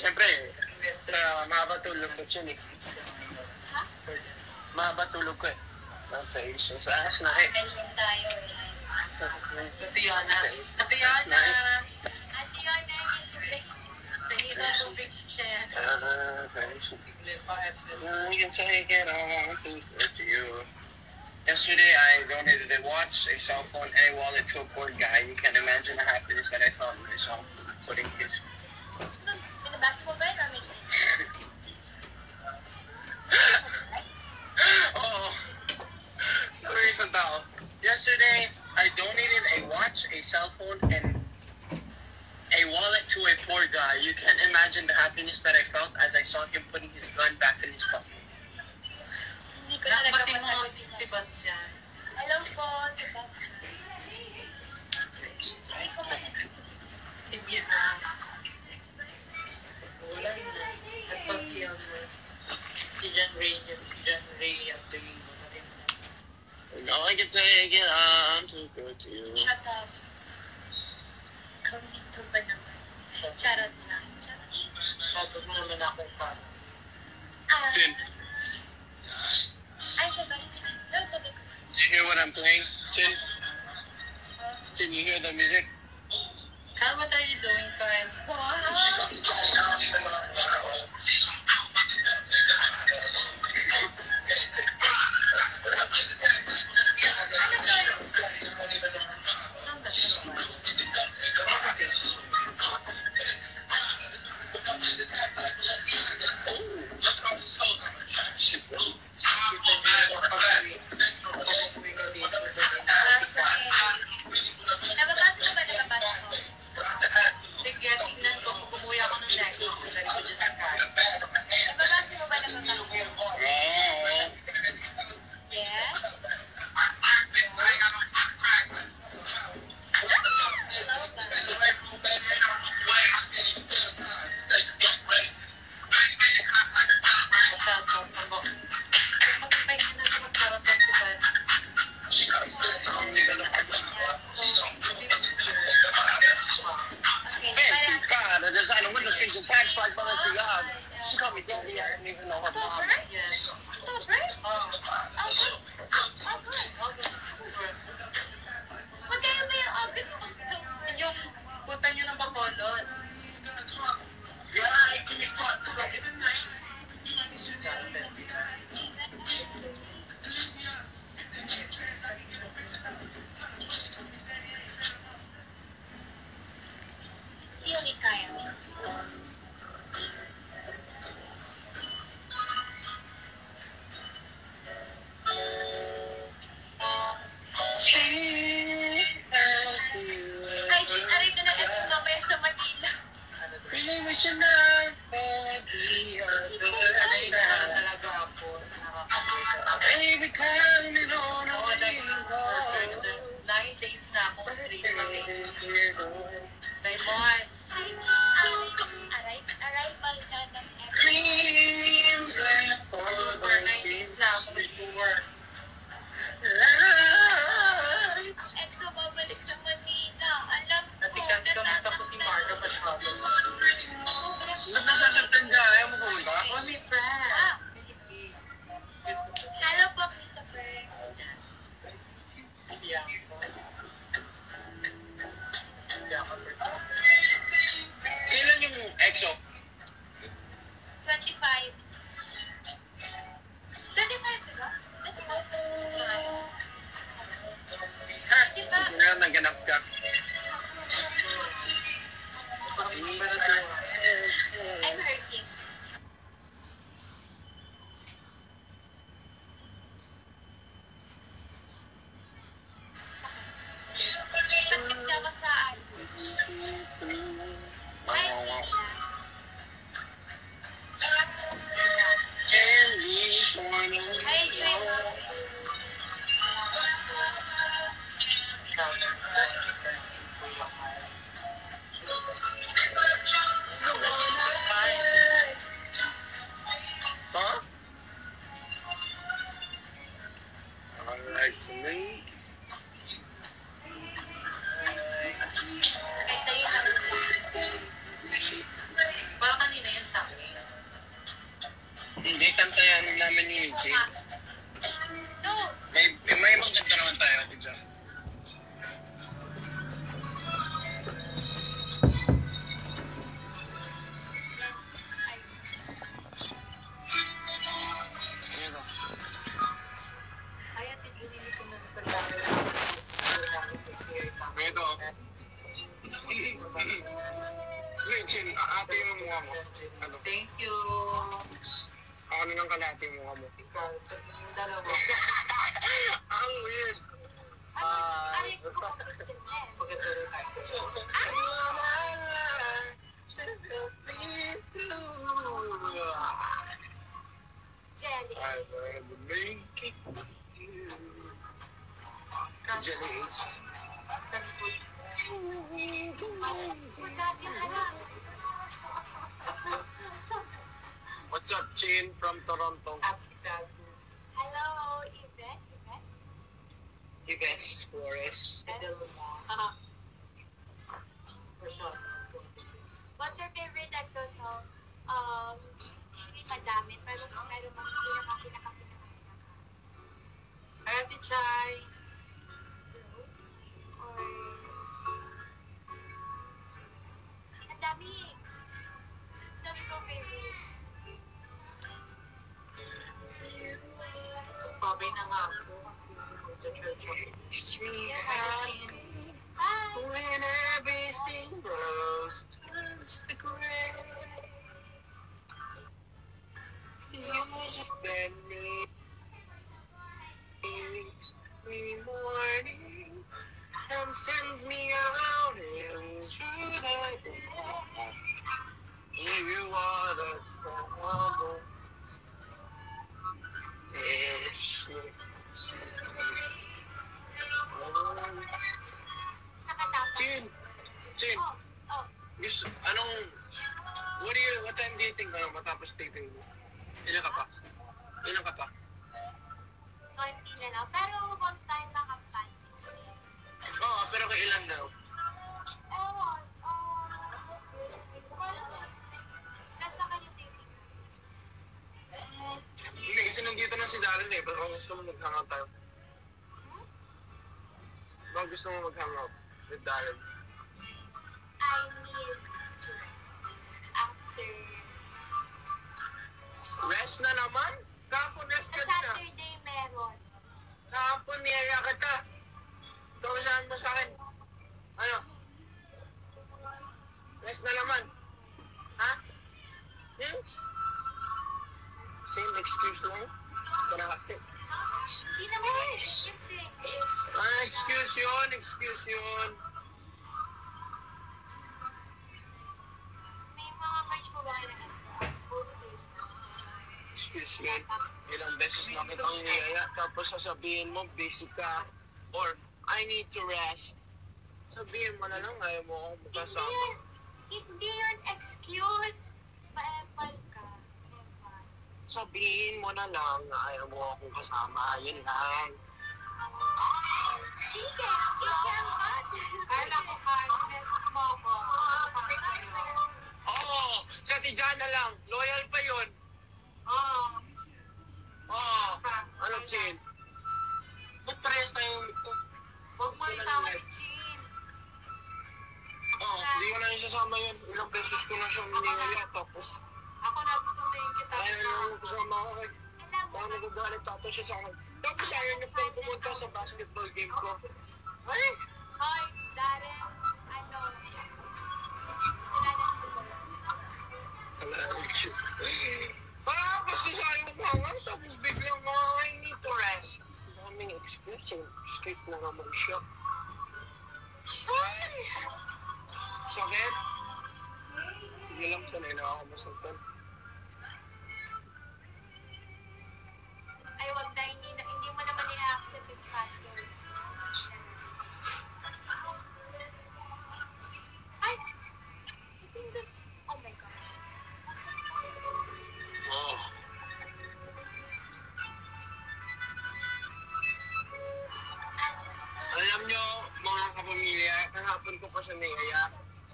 siyempre, extra mahaba tulog ko siya eh. Mahaba tulog ko eh. Okay, so sa aas na eh. Mention tayo eh. sa Tiana. Sa Tiana! Ate Yona, yung tubig siya. Ah, okay, so Tignan pa episode. I can take it on to you. Yesterday, I donated a watch, a cell phone, and a wallet to a poor guy. You can imagine the happiness that I felt when I saw him putting his. Binabasa mo or miss? oh, isang tao. Yesterday, I donated a watch, a cell phone, and a wallet to a poor guy. You can't imagine the happiness that I felt as I saw him putting his gun back in his pocket. Ko mo si. Sebastian. Hello po, Sebastian. Hindi ko masagot. Si Bina. Si ano, si John Reyes, si John Ray at the No, I can take it on to to you. Shut up. Kamito ba naman? Charot lang. Charot. Bago mo naman akong pass. Ah, Tin, ay, Sebastian. No, sabi ko. you hear what I'm playing? Tin, you hear the music? Kyle, what are you doing, Kyle? even know her mom. Thank you. Ako na ng kalahati mukha mo. Ikaw, sa dalawa. Ang weird. Jenny. What's up, Jane from Toronto? Ives Flores. For sure. What's your favorite EXO song? Um, hindi madami, pero meron mang pinaka pinaka pinaka Ate Chay. or ang dami. Ang dami ko favorite. Babay na nga ako Sweet when everything turns to gray. You just bend me si Darren eh, kung gusto mo mag-hangout tayo. Baka gusto mo mag-hangout with Darren. I need to rest. After Rest na naman? Kahapon rest ka na. Saturday meron. Kahapon niyaya kita. Kausaan mo sa akin. Ano? Rest na naman. Ha? Hmm? Same excuse lang? Hindi naman Ah, excuse yun, excuse yun. may mga merch po ba kayo? Posters. Excuse yun. Ilang beses na kitang tapos sasabihin mo, busy ka, or, I need to rest. Sabihin mo na lang, ayaw mo akong Hindi magkasama. yun, hindi yun excuse. Sabihin mo na lang na ayaw mo akong kasama. Yun lang. Sige, ikamat. Kala ko ka, message mo ako. Oo, sa Tijana lang. Loyal pa yun. Oo. Oo. Ano, Chin? Ba't parehas tayong... Huwag mo itawa ni Jean. Oo, hindi ko na yung sasama yun. Ilang beses ko na siyang niyaya. Tapos, Ako niya akong kasama ako. kay- Baka nagagalit tapos siya sa akin. Tapos ayaw niya pang pumunta sa basketball game ko. Ay! Hoy, Darren, ano, sila na Ah, kasi sayang umangang tapos biglang mga I need to rest. Daming excuse. eh. Escape na naman siya. Ay! Sakit? Hindi lang sanay na ako masaktan. Siya niyaya.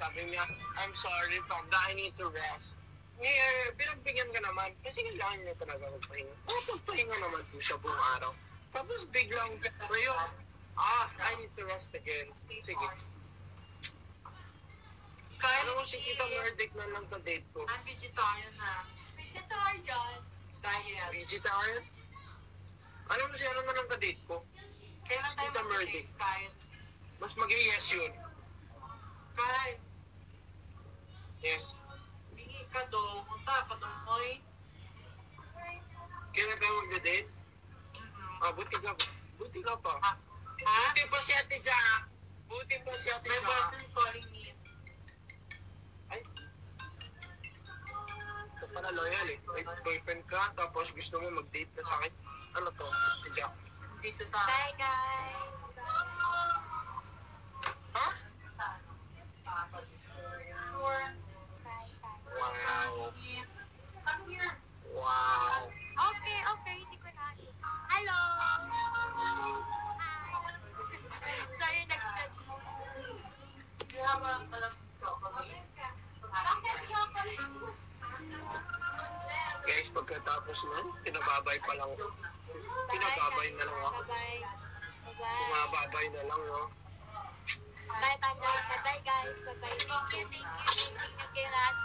Sabi niya, I'm sorry, Panda, I need to rest. eh, pinagbigyan ka naman. Kasi kailangan niya talaga magpahinga. Oh, magpahinga naman po siya buong araw. Tapos biglang kayo, ah, I need to rest again. Sige. Kaya Ano mo si Tita Merdic na lang ka-date ko? Ang vegetarian na. Vegetarian. Diet. Vegetarian? Ano mo siya naman ang ka-date ko? Kailan tayo mag-date? Mas mag-yes yun. Yes. bingi ka do. Kung sa ka do, moy. Kailan tayo mag-date? Ah, buti ka Buti ka pa. Ha? Buti pa si Ate Jack. Buti pa si Ate My Jack. boyfriend calling me. Ay. Ito pala loyal eh. May boyfriend ka, tapos gusto mo mag-date na sa akin. Ano to? Si Jack. Dito tayo. Bye, guys. Ha? Bye. Bye, bye. Wow. Wow. Okay, okay. Hindi ko na. Hello! Hi! Sorry, Kaya ba pala chocolate? Guys, pagkatapos nun, pinababay pa lang. Pinababay na lang ako. Pinababay na lang, no? Bye-bye, guys. Bye-bye. Thank you, thank you. Thank you kay lahat.